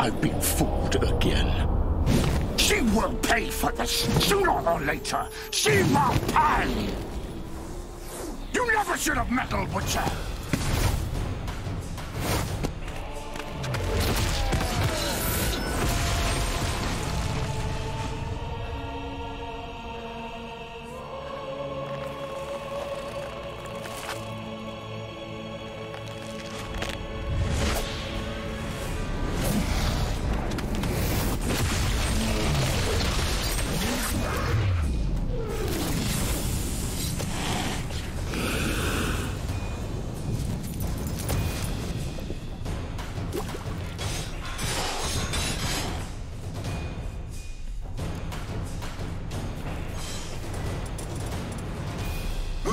I've been fooled again. She will pay for this, sooner or later. She will pay! You never should have meddled, Butcher!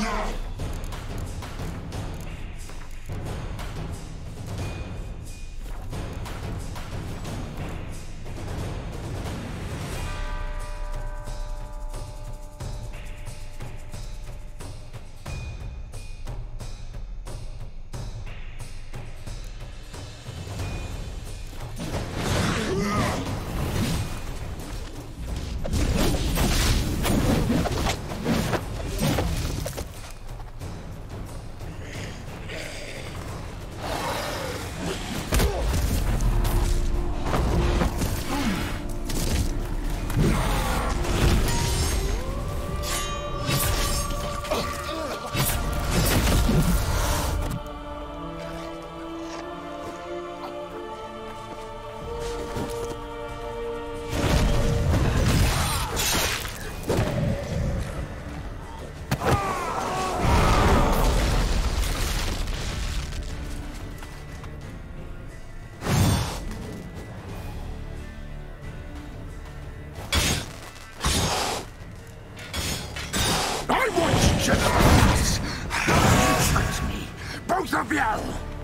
I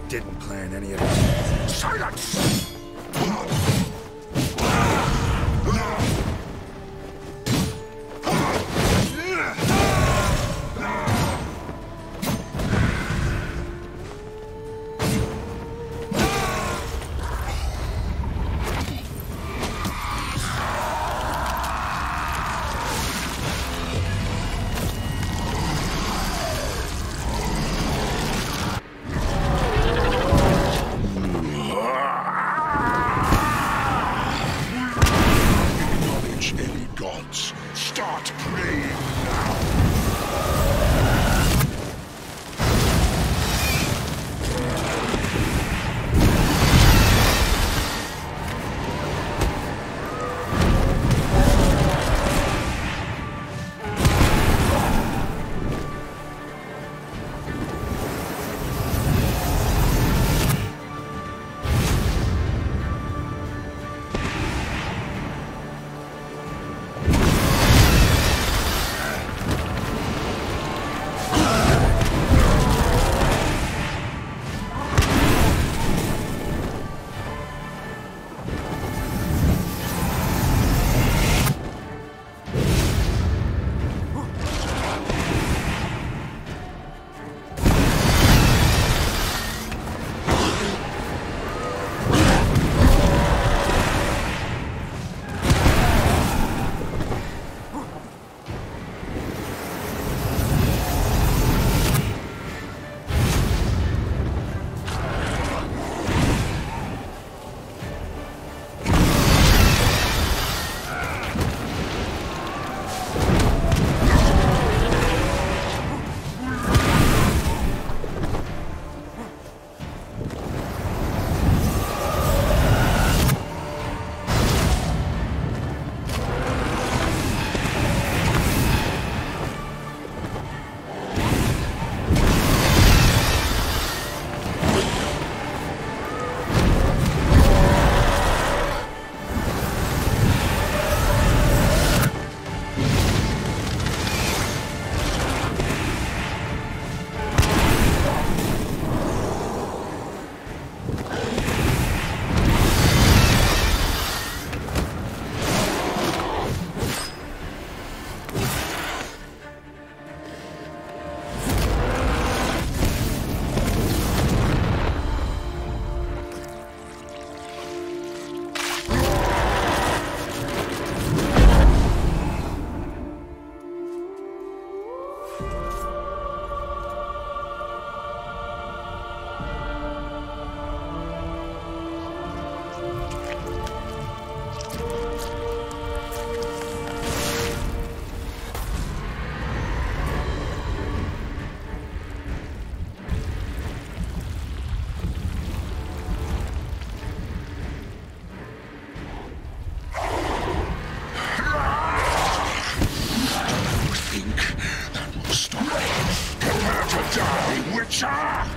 Didn't plan any of it. Silence! 杀。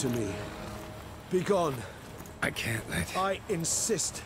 To me. Be gone. I can't let... I insist